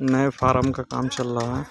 नए फारम का काम चल रहा है।